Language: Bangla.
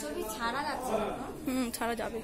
ছবি ছাড়া যাচ্ছে হুম ছাড়া যাবে।